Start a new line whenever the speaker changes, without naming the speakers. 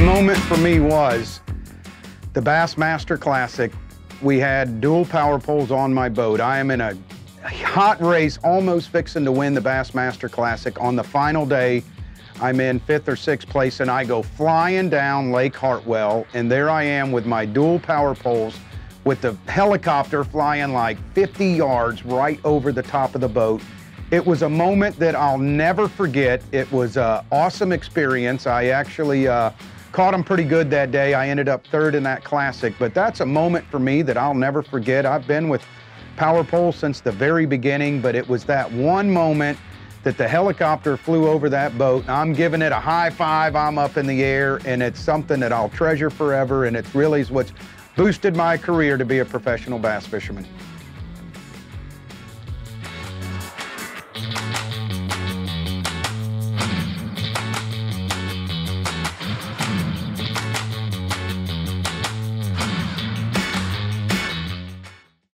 moment for me was the Bassmaster Classic. We had dual power poles on my boat. I am in a hot race, almost fixing to win the Bassmaster Classic. On the final day, I'm in fifth or sixth place, and I go flying down Lake Hartwell, and there I am with my dual power poles with the helicopter flying like 50 yards right over the top of the boat. It was a moment that I'll never forget. It was an awesome experience. I actually uh, caught him pretty good that day. I ended up third in that classic, but that's a moment for me that I'll never forget. I've been with Power Pole since the very beginning, but it was that one moment that the helicopter flew over that boat. I'm giving it a high five. I'm up in the air, and it's something that I'll treasure forever. And it's really is what's boosted my career to be a professional bass fisherman.